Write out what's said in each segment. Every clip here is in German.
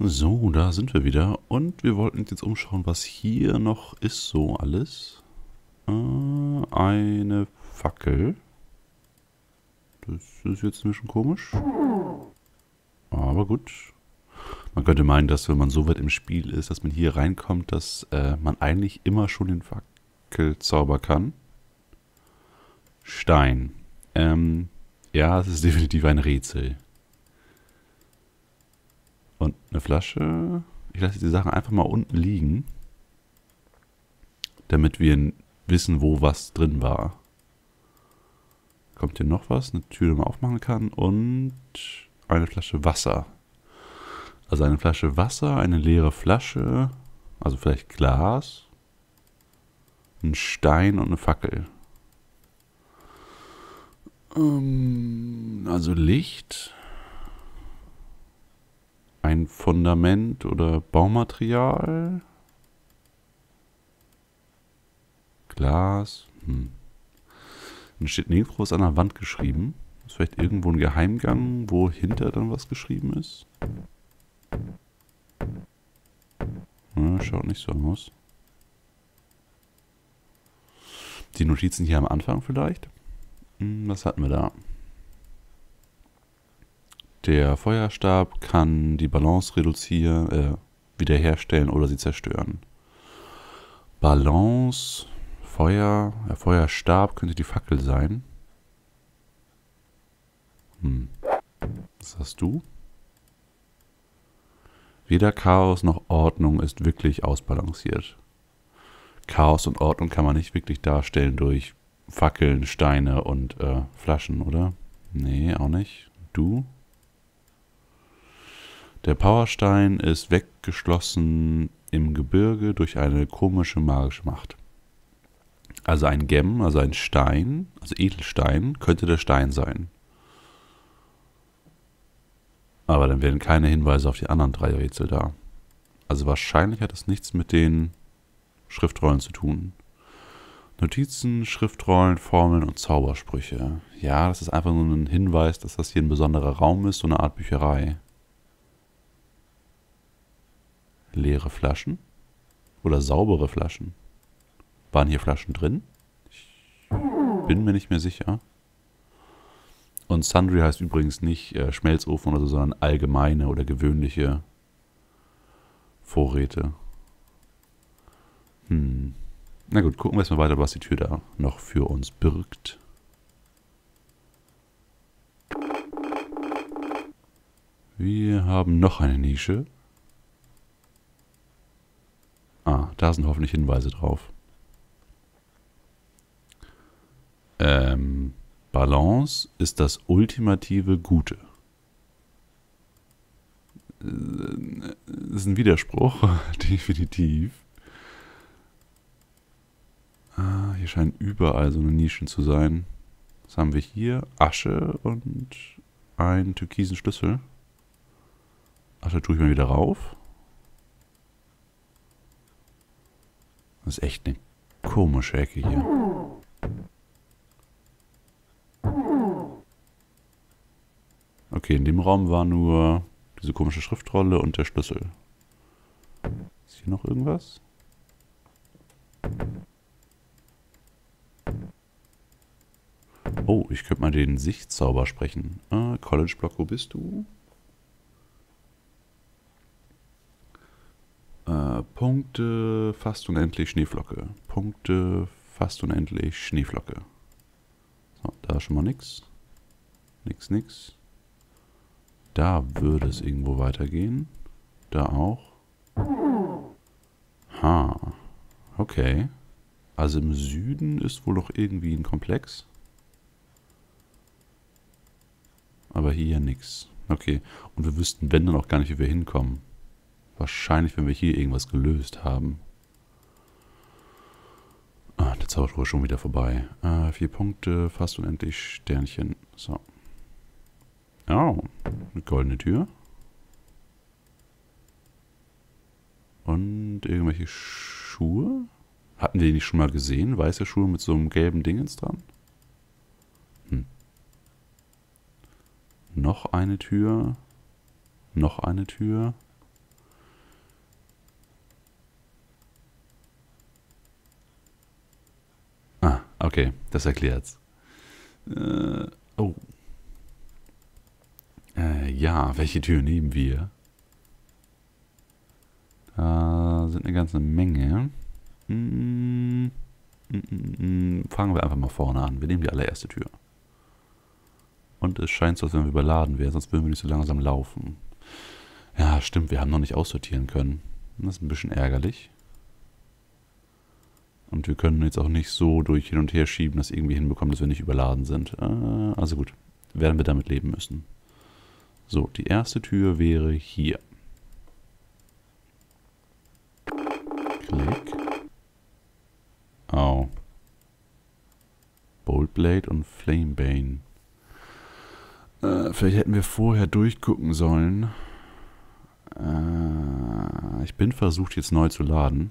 So, da sind wir wieder. Und wir wollten uns jetzt umschauen, was hier noch ist so alles. Äh, eine Fackel. Das ist jetzt ein bisschen komisch. Aber gut. Man könnte meinen, dass wenn man so weit im Spiel ist, dass man hier reinkommt, dass äh, man eigentlich immer schon den Fackelzauber kann. Stein. Ähm, ja, es ist definitiv ein Rätsel. Eine Flasche. Ich lasse die Sachen einfach mal unten liegen. Damit wir wissen, wo was drin war. Kommt hier noch was? Eine Tür, die man aufmachen kann. Und eine Flasche Wasser. Also eine Flasche Wasser, eine leere Flasche. Also vielleicht Glas. Ein Stein und eine Fackel. Ähm, also Licht ein Fundament oder Baumaterial. Glas. Hm. Dann steht nirgendwo an der Wand geschrieben. Ist vielleicht irgendwo ein Geheimgang, wo hinter dann was geschrieben ist. Ja, schaut nicht so aus. Die Notizen hier am Anfang vielleicht. Hm, was hatten wir da? Der Feuerstab kann die Balance reduzieren, äh, wiederherstellen oder sie zerstören. Balance, Feuer, der Feuerstab könnte die Fackel sein. Hm. Was hast du? Weder Chaos noch Ordnung ist wirklich ausbalanciert. Chaos und Ordnung kann man nicht wirklich darstellen durch Fackeln, Steine und äh, Flaschen, oder? Nee, auch nicht. Du? Der Powerstein ist weggeschlossen im Gebirge durch eine komische magische Macht. Also ein Gem, also ein Stein, also Edelstein, könnte der Stein sein. Aber dann werden keine Hinweise auf die anderen drei Rätsel da. Also wahrscheinlich hat das nichts mit den Schriftrollen zu tun. Notizen, Schriftrollen, Formeln und Zaubersprüche. Ja, das ist einfach nur ein Hinweis, dass das hier ein besonderer Raum ist, so eine Art Bücherei. Leere Flaschen oder saubere Flaschen. Waren hier Flaschen drin? Ich bin mir nicht mehr sicher. Und Sundry heißt übrigens nicht äh, Schmelzofen oder so, sondern allgemeine oder gewöhnliche Vorräte. Hm. Na gut, gucken wir erstmal weiter, was die Tür da noch für uns birgt. Wir haben noch eine Nische. Ah, da sind hoffentlich Hinweise drauf. Ähm, Balance ist das ultimative Gute. Das ist ein Widerspruch, definitiv. Ah, hier scheinen überall so eine Nischen zu sein. Was haben wir hier? Asche und einen türkisen Schlüssel. Asche tue ich mal wieder rauf. Das ist echt eine komische Ecke hier. Okay, in dem Raum war nur diese komische Schriftrolle und der Schlüssel. Ist hier noch irgendwas? Oh, ich könnte mal den Sichtzauber sprechen. Ah, College Block, wo bist du? Äh, Punkte, fast unendlich Schneeflocke. Punkte, fast unendlich Schneeflocke. So, da schon mal nix. Nix, nix. Da würde es irgendwo weitergehen. Da auch. Ha. Okay. Also im Süden ist wohl noch irgendwie ein Komplex. Aber hier nix. Okay. Und wir wüssten, wenn dann auch gar nicht, wie wir hinkommen. Wahrscheinlich, wenn wir hier irgendwas gelöst haben. Ah, der Zauberspruch ist schon wieder vorbei. Äh, vier Punkte, fast unendlich Sternchen. So. Oh, eine goldene Tür. Und irgendwelche Schuhe? Hatten die nicht schon mal gesehen? Weiße Schuhe mit so einem gelben Dingens dran? Hm. Noch eine Tür. Noch eine Tür. Okay, das erklärt's. Äh, oh. Äh, ja, welche Tür nehmen wir? Da sind eine ganze Menge. Mm, mm, mm, fangen wir einfach mal vorne an. Wir nehmen die allererste Tür. Und es scheint so, als wenn wir überladen wären, sonst würden wir nicht so langsam laufen. Ja, stimmt, wir haben noch nicht aussortieren können. Das ist ein bisschen ärgerlich. Und wir können jetzt auch nicht so durch hin und her schieben, dass irgendwie hinbekommen, dass wir nicht überladen sind. Äh, also gut, werden wir damit leben müssen. So, die erste Tür wäre hier. Klick. Oh. Boltblade und Flamebane. Äh, vielleicht hätten wir vorher durchgucken sollen. Äh, ich bin versucht, jetzt neu zu laden.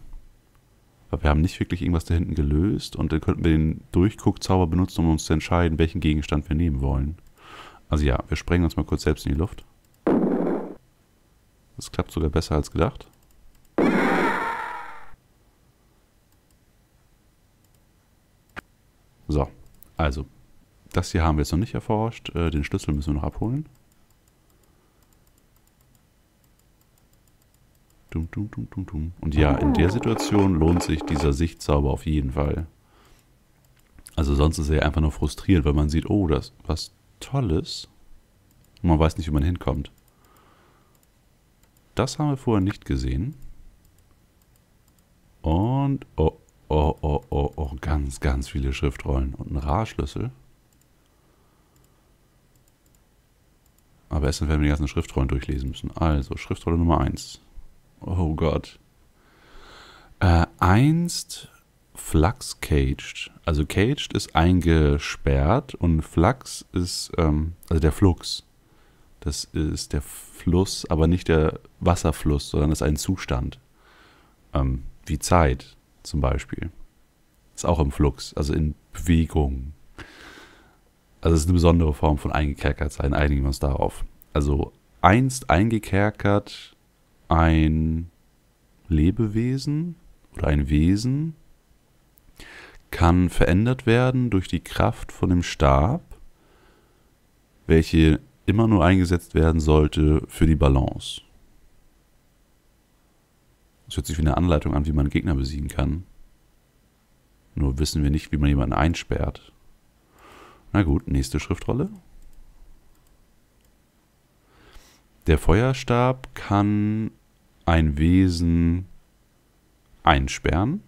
Aber wir haben nicht wirklich irgendwas da hinten gelöst. Und dann könnten wir den Durchguckzauber benutzen, um uns zu entscheiden, welchen Gegenstand wir nehmen wollen. Also ja, wir sprengen uns mal kurz selbst in die Luft. Das klappt sogar besser als gedacht. So, also, das hier haben wir jetzt noch nicht erforscht. Äh, den Schlüssel müssen wir noch abholen. Dum, dum, dum, dum, dum. Und ja, in der Situation lohnt sich dieser Sichtzauber auf jeden Fall. Also sonst ist er ja einfach nur frustriert, weil man sieht, oh, das ist was Tolles. Und man weiß nicht, wie man hinkommt. Das haben wir vorher nicht gesehen. Und, oh, oh, oh, oh, oh, ganz, ganz viele Schriftrollen. Und ein Ra-Schlüssel. Aber erst dann werden wir die ganzen Schriftrollen durchlesen müssen. Also, Schriftrolle Nummer 1. Oh Gott. Äh, einst Flux caged. Also caged ist eingesperrt und Flux ist, ähm, also der Flux. Das ist der Fluss, aber nicht der Wasserfluss, sondern ist ein Zustand. Ähm, wie Zeit zum Beispiel. Ist auch im Flux, also in Bewegung. Also es ist eine besondere Form von eingekerkert sein, einigen wir uns darauf. Also einst eingekerkert ein Lebewesen oder ein Wesen kann verändert werden durch die Kraft von dem Stab, welche immer nur eingesetzt werden sollte für die Balance. Das hört sich wie eine Anleitung an, wie man Gegner besiegen kann. Nur wissen wir nicht, wie man jemanden einsperrt. Na gut, nächste Schriftrolle. Der Feuerstab kann ein Wesen einsperren,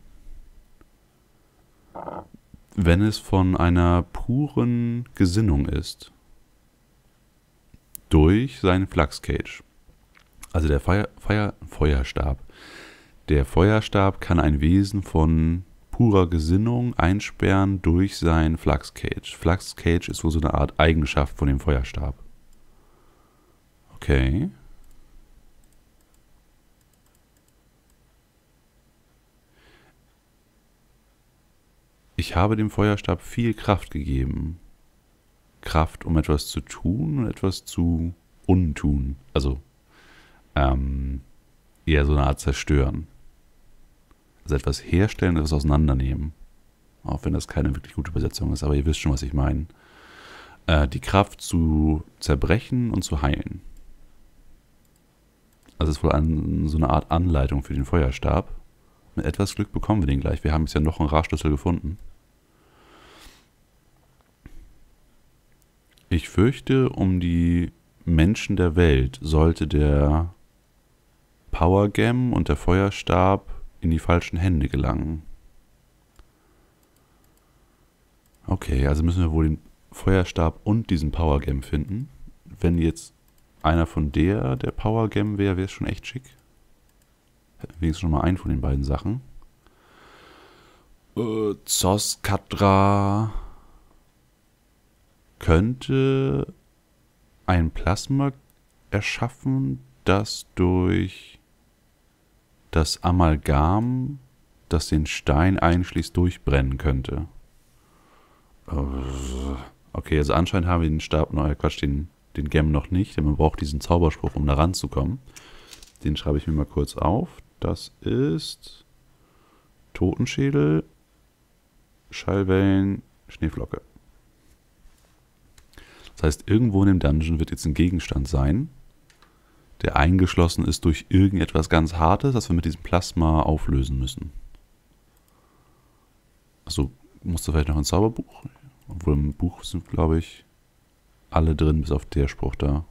wenn es von einer puren Gesinnung ist durch seinen Fluxcage. Also der Feuer, Feuer, Feuerstab. Der Feuerstab kann ein Wesen von purer Gesinnung einsperren durch sein Fluxcage. Fluxcage ist so eine Art Eigenschaft von dem Feuerstab. Okay. Ich habe dem Feuerstab viel Kraft gegeben. Kraft, um etwas zu tun und etwas zu untun. Also ähm, eher so eine Art zerstören. Also etwas herstellen, etwas auseinandernehmen. Auch wenn das keine wirklich gute Übersetzung ist, aber ihr wisst schon, was ich meine. Äh, die Kraft zu zerbrechen und zu heilen. Also es ist wohl ein, so eine Art Anleitung für den Feuerstab. Mit etwas Glück bekommen wir den gleich. Wir haben jetzt ja noch einen Rachschlüssel gefunden. Ich fürchte, um die Menschen der Welt sollte der Power Gem und der Feuerstab in die falschen Hände gelangen. Okay, also müssen wir wohl den Feuerstab und diesen Power Gem finden. Wenn jetzt einer von der der Power Gem wäre, wäre es schon echt schick. Wenigstens schon mal einen von den beiden Sachen. Äh, Zos Kadra könnte ein Plasma erschaffen, das durch das Amalgam, das den Stein einschließt, durchbrennen könnte. Okay, also anscheinend haben wir den Stab, neuer Quatsch, den, den Gem noch nicht, denn man braucht diesen Zauberspruch, um da ranzukommen. Den schreibe ich mir mal kurz auf. Das ist Totenschädel, Schallwellen, Schneeflocke. Das heißt, irgendwo in dem Dungeon wird jetzt ein Gegenstand sein, der eingeschlossen ist durch irgendetwas ganz Hartes, das wir mit diesem Plasma auflösen müssen. Also musst du vielleicht noch ein Zauberbuch? Obwohl im Buch sind, glaube ich, alle drin, bis auf der Spruch da.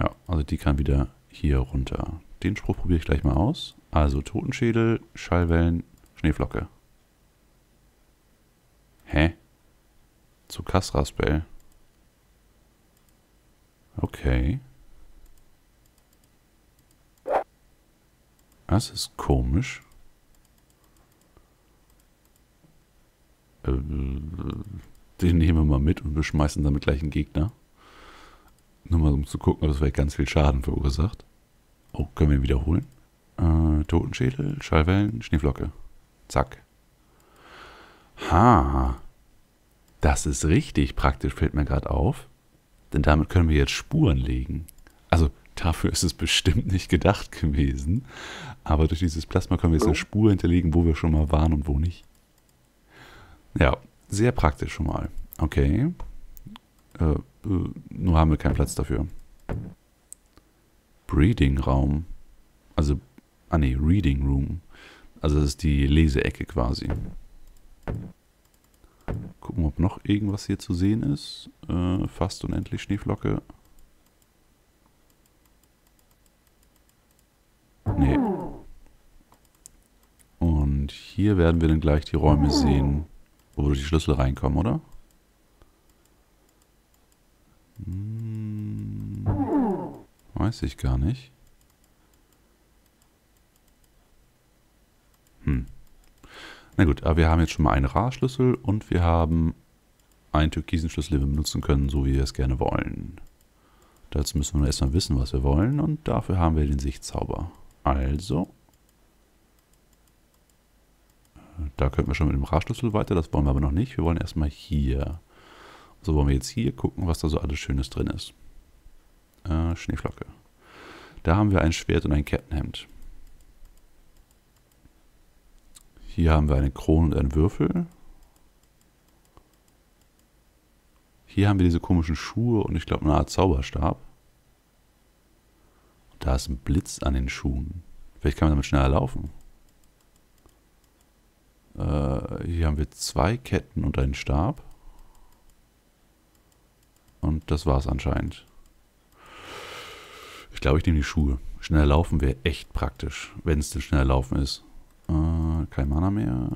Ja, also die kann wieder hier runter. Den Spruch probiere ich gleich mal aus. Also Totenschädel, Schallwellen, Schneeflocke. Hä? Zu Kassraspel. Okay. Das ist komisch. Äh, den nehmen wir mal mit und wir schmeißen damit gleich einen Gegner. Nur mal um zu gucken, ob das vielleicht ganz viel Schaden verursacht. Oh, können wir ihn wiederholen? Äh, Totenschädel, Schallwellen, Schneeflocke. Zack. Ha. Das ist richtig praktisch, fällt mir gerade auf. Denn damit können wir jetzt Spuren legen. Also dafür ist es bestimmt nicht gedacht gewesen. Aber durch dieses Plasma können wir jetzt eine Spur hinterlegen, wo wir schon mal waren und wo nicht. Ja, sehr praktisch schon mal. Okay. Äh, äh, nur haben wir keinen Platz dafür. Breeding-Raum. Also, ah ne, Reading Room. Also das ist die Leseecke quasi. Gucken, ob noch irgendwas hier zu sehen ist. Äh, fast unendlich Schneeflocke. Nee. Und hier werden wir dann gleich die Räume sehen, wo die Schlüssel reinkommen, oder? Hm, weiß ich gar nicht. Hm. Na gut, aber wir haben jetzt schon mal einen Ra-Schlüssel und wir haben einen türkisen Schlüssel, den wir benutzen können, so wie wir es gerne wollen. Dazu müssen wir erstmal wissen, was wir wollen und dafür haben wir den Sichtzauber. Also, da könnten wir schon mit dem Ra-Schlüssel weiter, das wollen wir aber noch nicht. Wir wollen erstmal hier. So wollen wir jetzt hier gucken, was da so alles Schönes drin ist. Äh, Schneeflocke. Da haben wir ein Schwert und ein Kettenhemd. Hier haben wir eine Krone und einen Würfel. Hier haben wir diese komischen Schuhe und ich glaube eine Art Zauberstab. Da ist ein Blitz an den Schuhen. Vielleicht kann man damit schneller laufen. Äh, hier haben wir zwei Ketten und einen Stab. Und das war es anscheinend. Ich glaube, ich nehme die Schuhe. Schneller laufen wäre echt praktisch, wenn es denn schneller laufen ist. Äh, kein Mana mehr.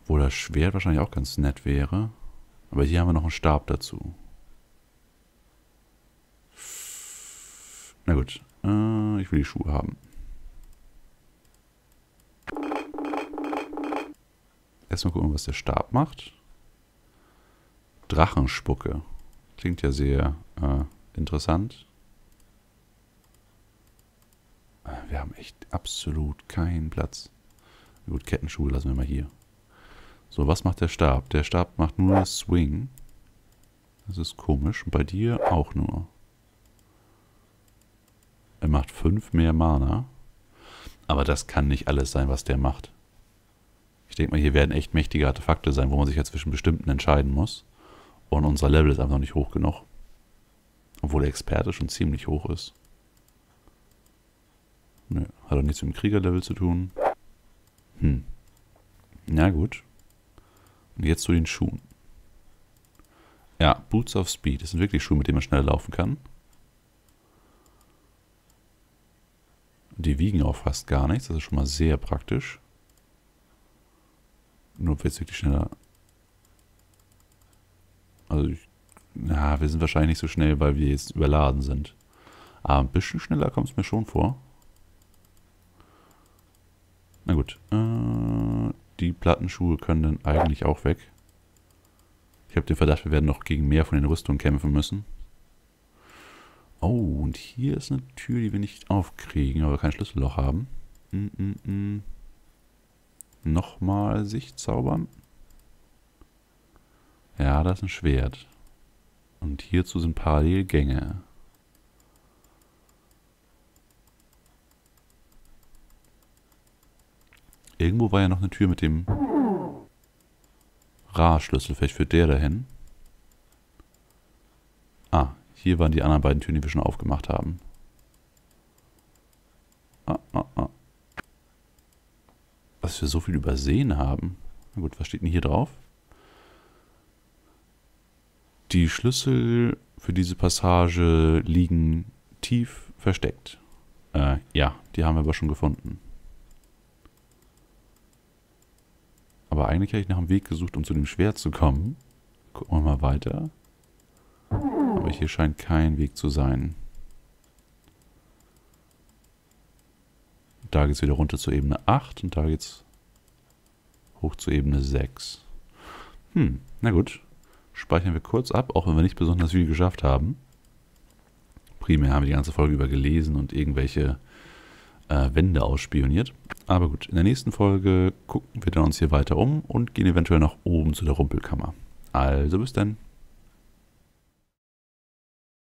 Obwohl das Schwert wahrscheinlich auch ganz nett wäre. Aber hier haben wir noch einen Stab dazu. Na gut. Äh, ich will die Schuhe haben. Erstmal gucken, was der Stab macht. Drachenspucke. Klingt ja sehr äh, interessant. Wir haben echt absolut keinen Platz. Gut, Kettenschuhe lassen wir mal hier. So, was macht der Stab? Der Stab macht nur Swing. Das ist komisch. Und bei dir auch nur. Er macht 5 mehr Mana. Aber das kann nicht alles sein, was der macht. Ich denke mal, hier werden echt mächtige Artefakte sein, wo man sich ja zwischen bestimmten entscheiden muss. Und unser Level ist einfach noch nicht hoch genug. Obwohl der Experte schon ziemlich hoch ist. Nö, hat auch nichts mit dem Kriegerlevel zu tun. Hm. Na gut. Und jetzt zu den Schuhen. Ja, Boots of Speed. Das sind wirklich Schuhe, mit denen man schneller laufen kann. Die wiegen auch fast gar nichts. Das ist schon mal sehr praktisch. Nur jetzt wirklich schneller... Also, ich, na, wir sind wahrscheinlich nicht so schnell, weil wir jetzt überladen sind. Aber ein bisschen schneller kommt es mir schon vor. Na gut. Äh, die Plattenschuhe können dann eigentlich auch weg. Ich habe den Verdacht, wir werden noch gegen mehr von den Rüstungen kämpfen müssen. Oh, und hier ist eine Tür, die wir nicht aufkriegen, wir kein Schlüsselloch haben. Mm -mm -mm. Nochmal sich zaubern. Ja, da ist ein Schwert. Und hierzu sind Parallelgänge. Irgendwo war ja noch eine Tür mit dem Ra-Schlüssel. Vielleicht führt der dahin. Ah, hier waren die anderen beiden Türen, die wir schon aufgemacht haben. Ah, ah, ah. Was wir so viel übersehen haben. Na gut, was steht denn hier drauf? Die Schlüssel für diese Passage liegen tief versteckt. Äh, ja, die haben wir aber schon gefunden. Aber eigentlich habe ich nach einem Weg gesucht, um zu dem Schwert zu kommen. Gucken wir mal weiter. Aber hier scheint kein Weg zu sein. Da geht es wieder runter zur Ebene 8 und da geht es hoch zur Ebene 6. Hm, na gut. Speichern wir kurz ab, auch wenn wir nicht besonders viel geschafft haben. Primär haben wir die ganze Folge über gelesen und irgendwelche äh, Wände ausspioniert. Aber gut, in der nächsten Folge gucken wir dann uns hier weiter um und gehen eventuell nach oben zu der Rumpelkammer. Also bis dann.